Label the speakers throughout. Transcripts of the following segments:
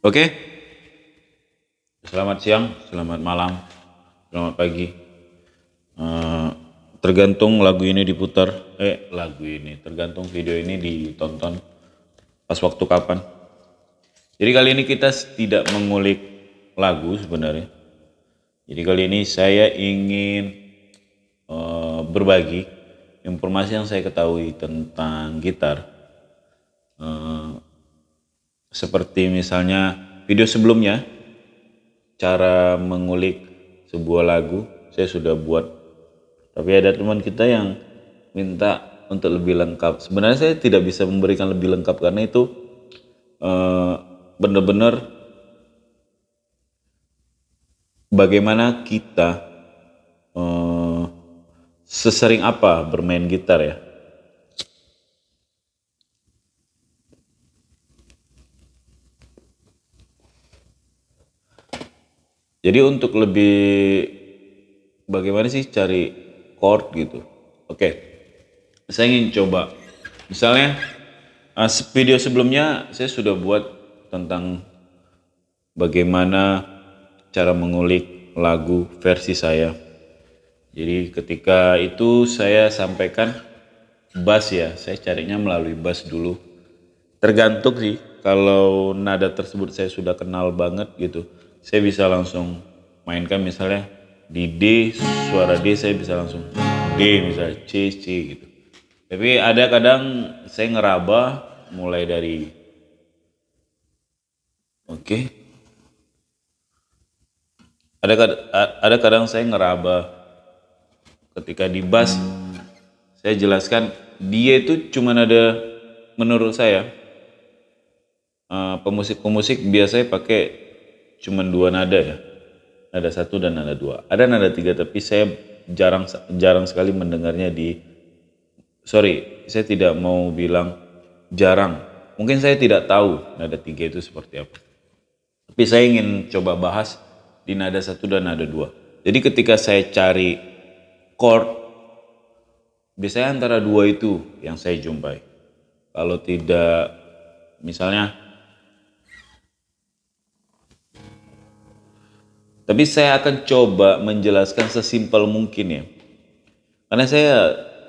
Speaker 1: Oke. Selamat siang, selamat malam, selamat pagi. Eh, tergantung lagu ini diputar, eh lagu ini, tergantung video ini ditonton pas waktu kapan. Jadi kali ini kita tidak mengulik lagu sebenarnya. Jadi kali ini saya ingin eh, berbagi informasi yang saya ketahui tentang gitar. Eh, seperti misalnya video sebelumnya, cara mengulik sebuah lagu saya sudah buat. Tapi ada teman kita yang minta untuk lebih lengkap. Sebenarnya saya tidak bisa memberikan lebih lengkap karena itu eh, benar-benar bagaimana kita eh, sesering apa bermain gitar ya. Jadi untuk lebih bagaimana sih cari chord gitu. Oke. Saya ingin coba misalnya video sebelumnya saya sudah buat tentang bagaimana cara mengulik lagu versi saya. Jadi ketika itu saya sampaikan bass ya, saya carinya melalui bass dulu. Tergantung sih, kalau nada tersebut saya sudah kenal banget gitu, saya bisa langsung mainkan misalnya di D, suara D saya bisa langsung D misalnya C, C gitu. Tapi ada kadang saya ngeraba mulai dari oke okay. ada ada kadang saya ngeraba ketika di bass saya jelaskan dia itu cuma ada menurut saya pemusik-pemusik biasanya pakai cuma dua nada ya. Nada satu dan nada dua. Ada nada tiga tapi saya jarang jarang sekali mendengarnya di sorry saya tidak mau bilang jarang. Mungkin saya tidak tahu nada tiga itu seperti apa. Tapi saya ingin coba bahas di nada satu dan nada dua. Jadi ketika saya cari chord biasanya antara dua itu yang saya jumpai. Kalau tidak misalnya Tapi saya akan coba menjelaskan sesimpel mungkin ya. Karena saya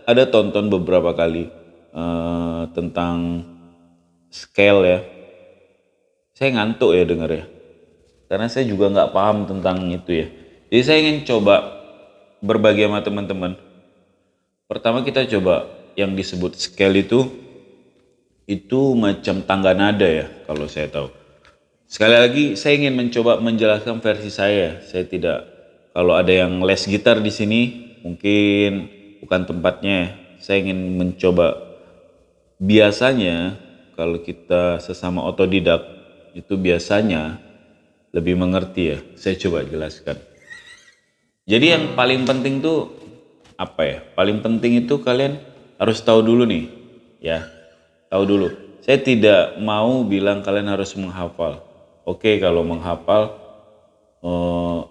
Speaker 1: ada tonton beberapa kali uh, tentang scale ya. Saya ngantuk ya denger ya. Karena saya juga nggak paham tentang itu ya. Jadi saya ingin coba berbagi sama teman-teman. Pertama kita coba yang disebut scale itu itu macam tangga nada ya kalau saya tahu. Sekali lagi saya ingin mencoba menjelaskan versi saya. Saya tidak kalau ada yang les gitar di sini mungkin bukan tempatnya. Saya ingin mencoba biasanya kalau kita sesama otodidak itu biasanya lebih mengerti ya. Saya coba jelaskan. Jadi yang paling penting tuh apa ya? Paling penting itu kalian harus tahu dulu nih, ya. Tahu dulu. Saya tidak mau bilang kalian harus menghafal oke okay, kalau menghafal uh,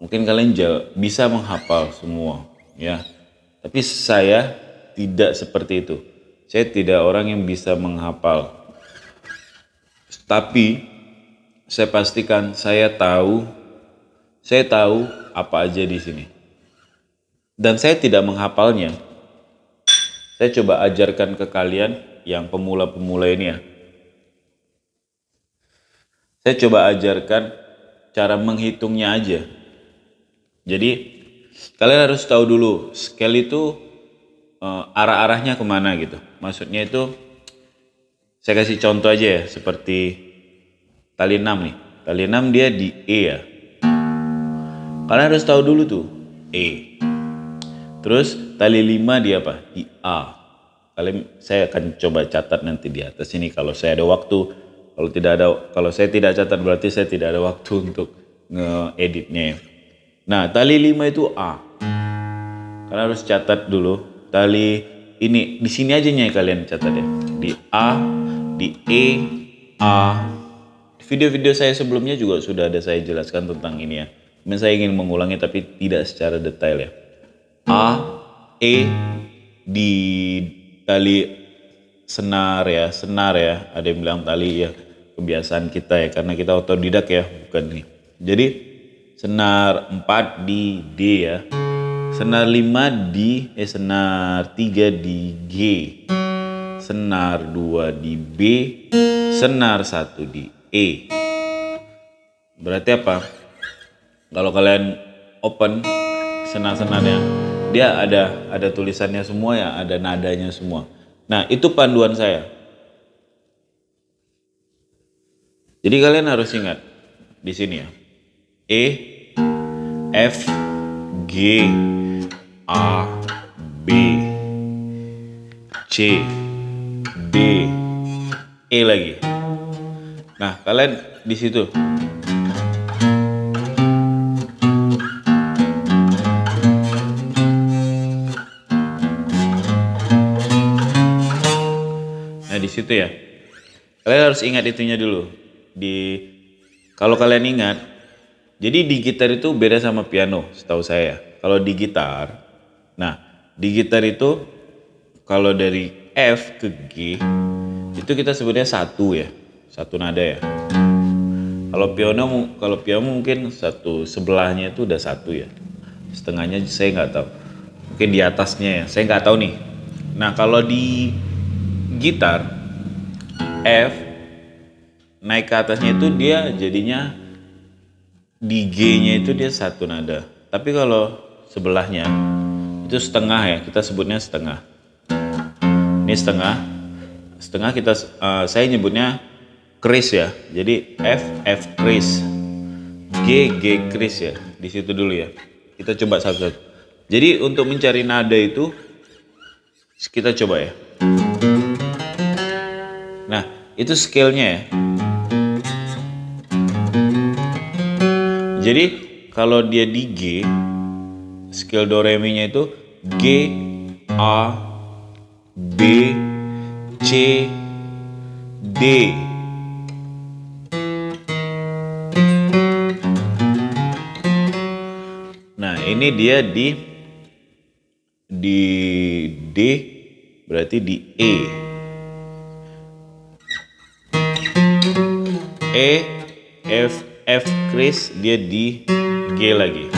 Speaker 1: mungkin kalian bisa menghafal semua ya. Tapi saya tidak seperti itu. Saya tidak orang yang bisa menghafal. Tapi saya pastikan saya tahu saya tahu apa aja di sini. Dan saya tidak menghafalnya. Saya coba ajarkan ke kalian yang pemula-pemula ini ya saya coba ajarkan cara menghitungnya aja. Jadi kalian harus tahu dulu scale itu uh, arah-arahnya ke mana gitu. Maksudnya itu saya kasih contoh aja ya seperti tali 6 nih. Tali 6 dia di E ya. Kalian harus tahu dulu tuh E. Terus tali 5 dia apa? Di A. Kalian saya akan coba catat nanti di atas ini kalau saya ada waktu kalau tidak ada, kalau saya tidak catat berarti saya tidak ada waktu untuk ngeeditnya. Nah, tali 5 itu A. Kalian harus catat dulu. Tali ini di sini aja nya kalian catat ya. Di A, di E, A. Video-video saya sebelumnya juga sudah ada saya jelaskan tentang ini ya. Mungkin saya ingin mengulangi tapi tidak secara detail ya. A, E, di tali senar ya, senar ya. Ada yang bilang tali ya kebiasaan kita ya karena kita otodidak ya bukan nih. Jadi senar 4 di D ya. Senar 5 di eh senar 3 di G. Senar 2 di B, senar 1 di E. Berarti apa? Kalau kalian open senar-senarnya, dia ada ada tulisannya semua ya, ada nadanya semua. Nah, itu panduan saya. Jadi kalian harus ingat di sini ya. E, F, G, A, B, C, D, E lagi. Nah, kalian di situ Nah di situ ya, kalian harus ingat itunya dulu. Di kalau kalian ingat, jadi di gitar itu beda sama piano, setahu saya. Kalau di gitar, nah di gitar itu kalau dari F ke G itu kita sebutnya satu ya, satu nada ya. Kalau piano, kalau piano mungkin satu sebelahnya itu udah satu ya, setengahnya saya nggak tahu. Mungkin di atasnya ya, saya nggak tahu nih. Nah kalau di gitar F naik ke atasnya itu dia jadinya di G-nya itu dia satu nada. Tapi kalau sebelahnya itu setengah ya, kita sebutnya setengah. Ini setengah, setengah kita uh, saya nyebutnya kris ya. Jadi F F kris, G G kris ya. Di situ dulu ya. Kita coba satu-satu. Jadi untuk mencari nada itu kita coba ya. Nah, itu scale-nya ya. Jadi kalau dia di G, scale do re mi nya itu G, A, B, C, D. Nah, ini dia di di D berarti di E. E, F, F kris dia di G lagi.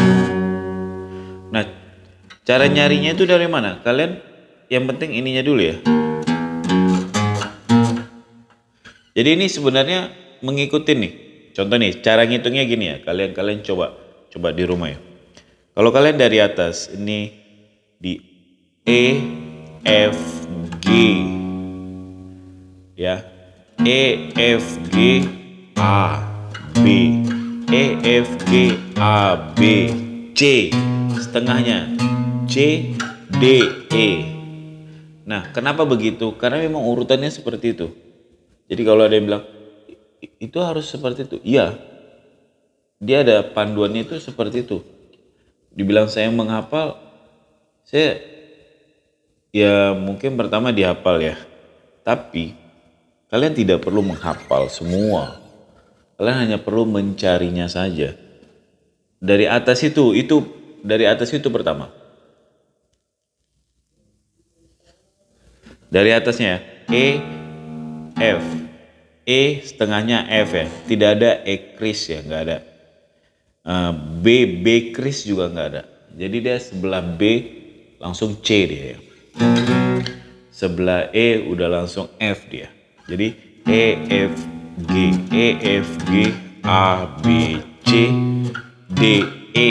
Speaker 1: Nah, cara nyarinya itu dari mana? Kalian yang penting ininya dulu ya. Jadi ini sebenarnya mengikuti nih. Contoh nih, cara ngitungnya gini ya. Kalian kalian coba coba di rumah ya. Kalau kalian dari atas ini di E, F, G, ya, E, F, G, A, B, E, F, G, A, B, C, setengahnya, C, D, E. Nah, kenapa begitu? Karena memang urutannya seperti itu. Jadi kalau ada yang bilang, itu harus seperti itu. Iya, dia ada panduannya itu seperti itu. Dibilang saya menghafal, saya ya mungkin pertama dihafal ya. Tapi kalian tidak perlu menghafal semua. Kalian hanya perlu mencarinya saja. Dari atas itu, itu dari atas itu pertama. Dari atasnya E, F. E setengahnya F ya. Tidak ada E kris ya, nggak ada. Uh, B, B kris juga nggak ada. Jadi dia sebelah B langsung C dia ya. Sebelah E udah langsung F dia. Jadi E, F, G, E, F, G, A, B, C, D, E.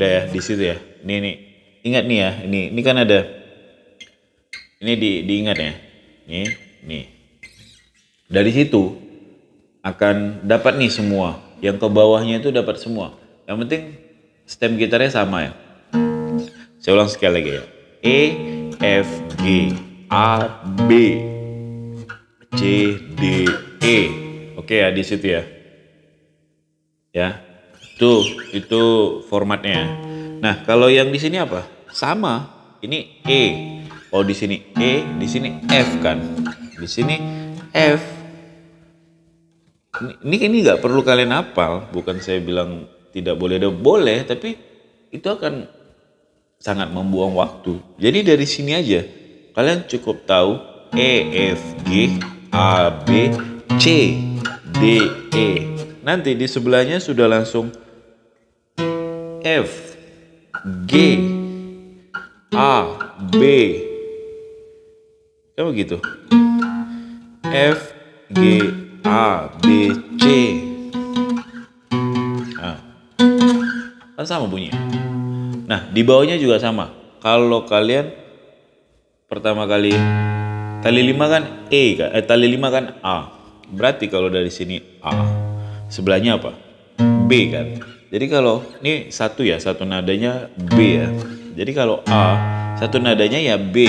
Speaker 1: Udah ya di situ ya. Ini nih. Ingat nih ya, ini ini kan ada ini di diingat ya. Nih, nih. Dari situ akan dapat nih semua. Yang ke bawahnya itu dapat semua. Yang penting stem gitarnya sama ya. Saya ulang sekali lagi ya. E, F, G, A, B, C, D, E. Oke ya di situ ya. Ya. Tuh, itu formatnya. Nah, kalau yang di sini apa? Sama. Ini E. Oh, di sini E, di sini F kan. Di sini F. Ini ini nggak perlu kalian hafal, bukan saya bilang tidak boleh ada boleh, tapi itu akan sangat membuang waktu. Jadi dari sini aja kalian cukup tahu E, F, G, A, B, C, D, E. Nanti di sebelahnya sudah langsung F, G, A, B. Kan begitu. F, G, A, B, C. Nah, kan sama bunyinya. Nah, di bawahnya juga sama. Kalau kalian pertama kali tali lima kan E eh, tali lima kan A. Berarti kalau dari sini A, sebelahnya apa? B kan. Jadi kalau ini satu ya, satu nadanya B ya. Jadi kalau A, satu nadanya ya B.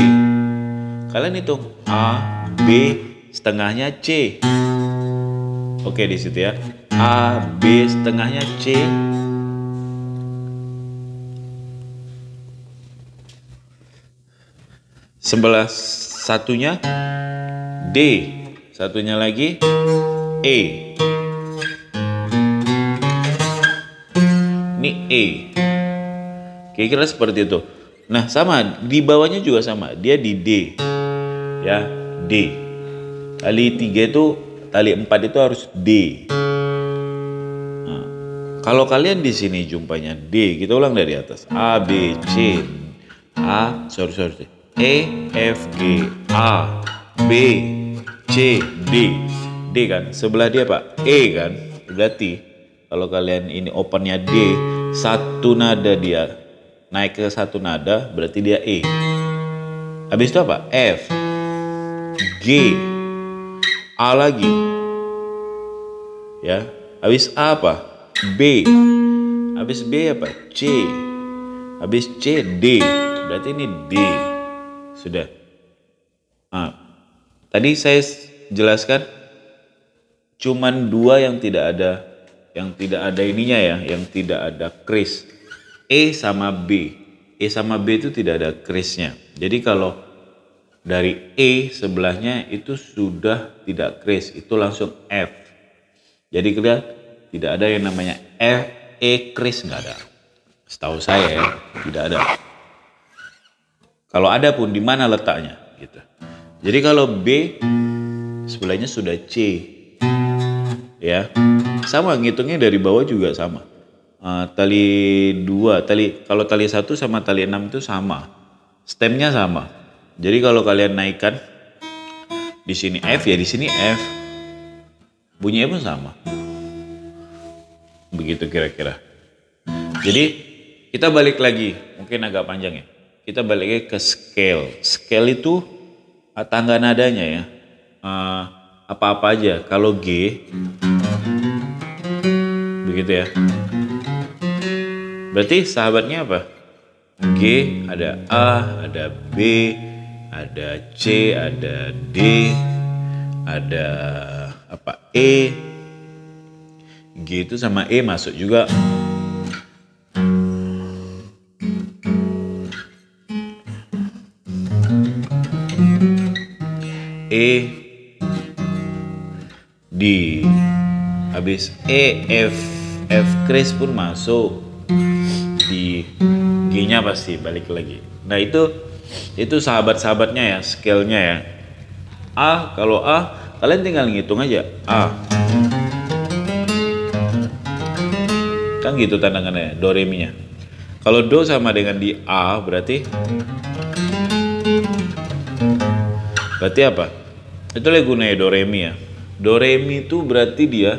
Speaker 1: Kalian hitung A, B, setengahnya C. Oke di situ ya. A, B, setengahnya C. Sebelah satunya D. Satunya lagi E. Ini E. Kira-kira seperti itu. Nah, sama di bawahnya juga sama. Dia di D. Ya, D. Tali tiga itu tali empat itu harus D. Nah, kalau kalian di sini jumpanya D, kita ulang dari atas. A B C A sorry sorry. E F G A B C D. D kan? Sebelah dia pak. E kan? Berarti kalau kalian ini opennya D satu nada dia. Naik ke satu nada berarti dia E. Habis itu apa? F. G. A lagi. Ya? Habis A apa? B. Habis B apa? C. Habis C D. Berarti ini D. Sudah. Nah, tadi saya jelaskan cuman dua yang tidak ada yang tidak ada ininya ya yang tidak ada kris. E sama B. E sama B itu tidak ada krisnya. Jadi kalau dari E sebelahnya itu sudah tidak kris itu langsung F. Jadi kalian tidak ada yang namanya F E kris nggak ada. Setahu saya ya, tidak ada. Kalau ada pun di mana letaknya? Gitu jadi kalau B sebelahnya sudah C. Ya. Sama ngitungnya dari bawah juga sama. Uh, tali dua tali kalau tali satu sama tali enam itu sama. Stemnya sama. Jadi kalau kalian naikkan di sini F ya di sini F. Bunyinya pun sama. Begitu kira-kira. Jadi kita balik lagi. Mungkin agak panjang ya. Kita balik lagi ke scale. Scale itu tangga nadanya ya. Uh, apa-apa aja. Kalau G begitu ya. Berarti sahabatnya apa? G ada A ada B ada C ada D ada apa? E. G itu sama E masuk juga E di habis E F F kris pun masuk di G-nya pasti balik lagi. Nah itu itu sahabat-sahabatnya ya scale-nya ya. A kalau A kalian tinggal ngitung aja A. Kan gitu tandangannya do re mi nya. Kalau do sama dengan di A berarti berarti apa? Itu lagi gunanya do re mi ya. Do re mi itu berarti dia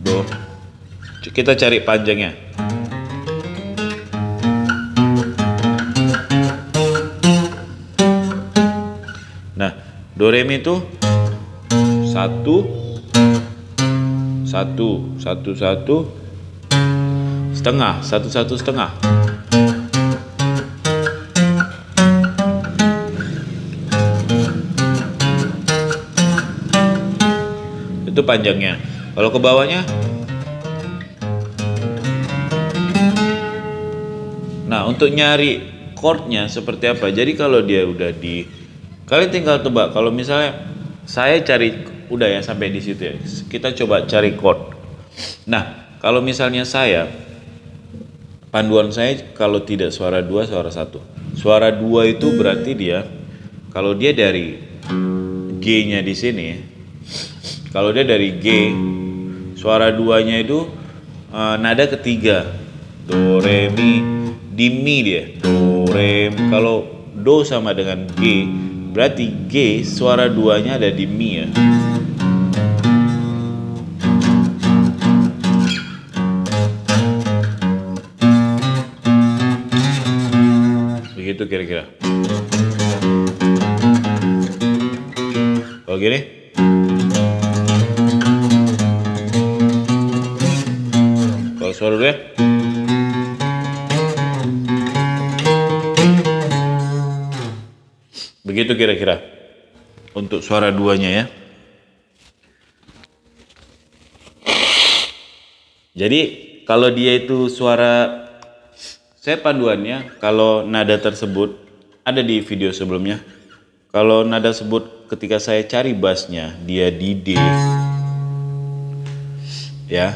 Speaker 1: do. Kita cari panjangnya. Nah, do re mi itu satu satu satu satu setengah satu satu setengah itu panjangnya. Kalau ke bawahnya? Nah untuk nyari chordnya seperti apa? Jadi kalau dia udah di kalian tinggal tebak. Kalau misalnya saya cari udah ya sampai di situ ya. Kita coba cari chord. Nah kalau misalnya saya panduan saya kalau tidak suara dua suara satu. Suara dua itu berarti dia kalau dia dari G nya di sini kalau dia dari G suara duanya itu uh, nada ketiga. Do re mi. Di mi dia. Do re kalau do sama dengan g berarti g suara duanya ada di mi ya. Begitu kira-kira. Kalau gini kira-kira untuk suara duanya ya jadi kalau dia itu suara saya panduannya kalau nada tersebut ada di video sebelumnya. Kalau nada tersebut ketika saya cari bassnya dia di D. Ya.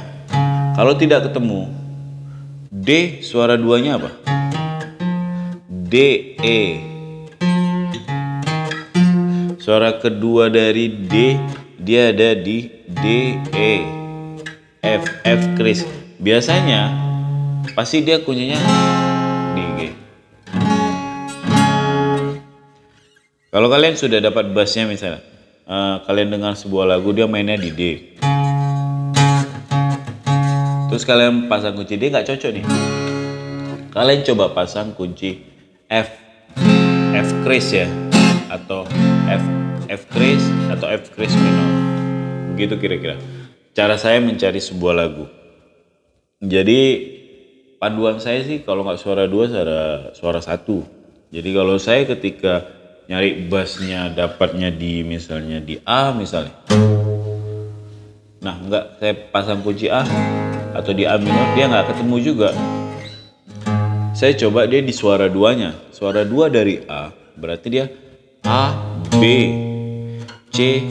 Speaker 1: Kalau tidak ketemu D suara duanya apa? D E. Suara kedua dari D dia ada di D E. F F kris. Biasanya pasti dia kuncinya di G. Kalau kalian sudah dapat bassnya misalnya, uh, kalian dengar sebuah lagu dia mainnya di D. Terus kalian pasang kunci D nggak cocok nih. Kalian coba pasang kunci F, F kris ya, atau F kris atau F kris minor. Begitu kira-kira. Cara saya mencari sebuah lagu. Jadi panduan saya sih kalau nggak suara dua suara suara satu jadi kalau saya ketika nyari bassnya dapatnya di misalnya di A misalnya nah nggak saya pasang kunci A atau di A minor dia nggak ketemu juga saya coba dia di suara duanya suara dua dari A berarti dia A B C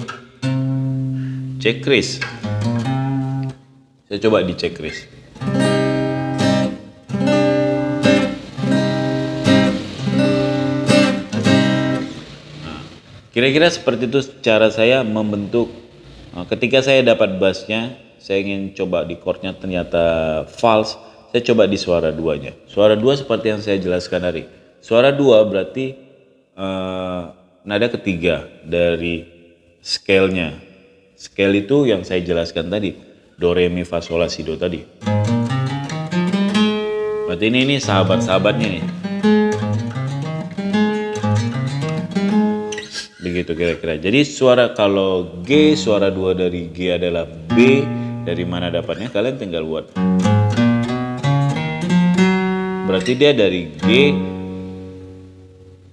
Speaker 1: C kris saya coba di C kris Kira-kira seperti itu cara saya membentuk. Nah, ketika saya dapat bassnya, saya ingin coba di chordnya ternyata false, saya coba di suara duanya. Suara dua seperti yang saya jelaskan tadi. Suara dua berarti uh, nada ketiga dari scale-nya. Scale itu yang saya jelaskan tadi, do re mi fa sol la si do tadi. Berarti ini ini sahabat-sahabatnya nih. begitu kira-kira. Jadi suara kalau G suara dua dari G adalah B dari mana dapatnya kalian tinggal buat. Berarti dia dari G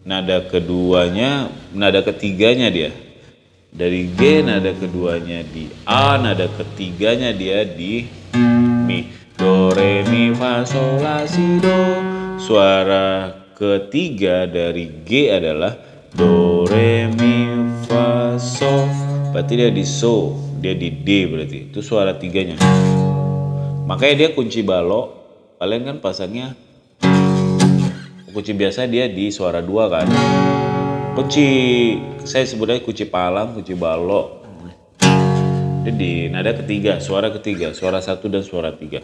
Speaker 1: nada keduanya nada ketiganya dia dari G nada keduanya di A nada ketiganya dia di Mi. Do Re Mi Fa Sol La Si Do. Suara ketiga dari G adalah do re mi fa so berarti dia di so dia di d berarti. Itu suara tiganya. Makanya dia kunci balok. Kalian kan pasangnya kunci biasa dia di suara dua kan kunci saya sebutnya kunci palang kunci balok. Jadi nada ketiga suara ketiga suara satu dan suara tiga.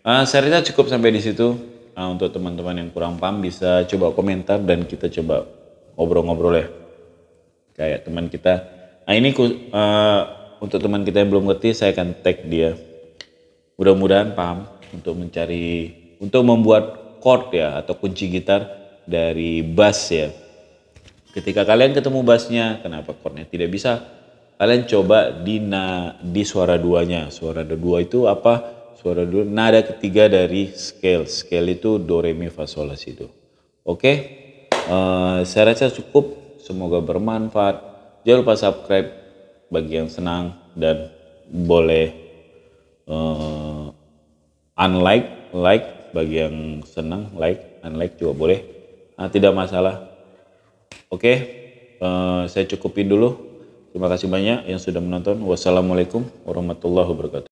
Speaker 1: Uh, saya rasa cukup sampai di situ. Uh, untuk teman-teman yang kurang paham bisa coba komentar dan kita coba ngobrol-ngobrol ya. Kayak teman kita. Nah ini uh, untuk teman kita yang belum ngerti saya akan tag dia. Mudah-mudahan paham untuk mencari untuk membuat chord ya atau kunci gitar dari bass ya. Ketika kalian ketemu bassnya, kenapa chordnya tidak bisa? Kalian coba di na, di suara duanya. Suara dua itu apa? Suara dulu. Nada ketiga dari scale. Scale itu do re mi fa sol la si do. Oke? Uh, saya rasa cukup. Semoga bermanfaat. Jangan lupa subscribe bagi yang senang dan boleh uh, unlike like. Bagi yang senang like unlike juga boleh. Nah, tidak masalah. Oke? Uh, saya cukupin dulu. Terima kasih banyak yang sudah menonton. Wassalamualaikum warahmatullahi wabarakatuh.